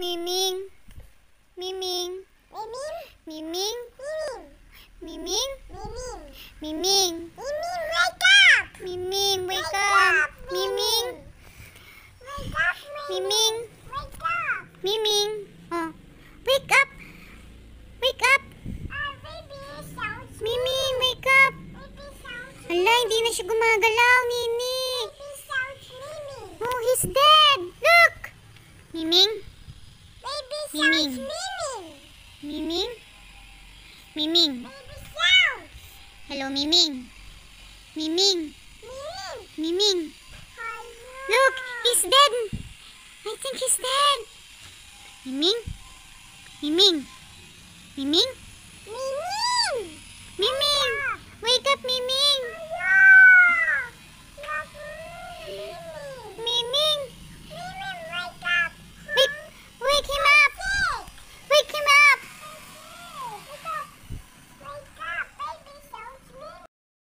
Miming. Miming. Miming. Mimim. Miming. Mimim. Miming. Mimim, wake up! Miming, wake up. Miming. Wake up, Miming. Wake up! Miming. Oh. Wake up. Wake up. Miming, wake up. Hala, hindi na siya gumagalaw, Nini. Oh, he's dead. Look. Miming. Baby Miming. sounds Mimi. Miming. Miming. Baby sounds. Hello, Miming. Miming. Mimim. Miming. Hello. Look, he's dead. I think he's dead. Miming. Miming. Miming. Mimim. Miming. Wake up, Miming.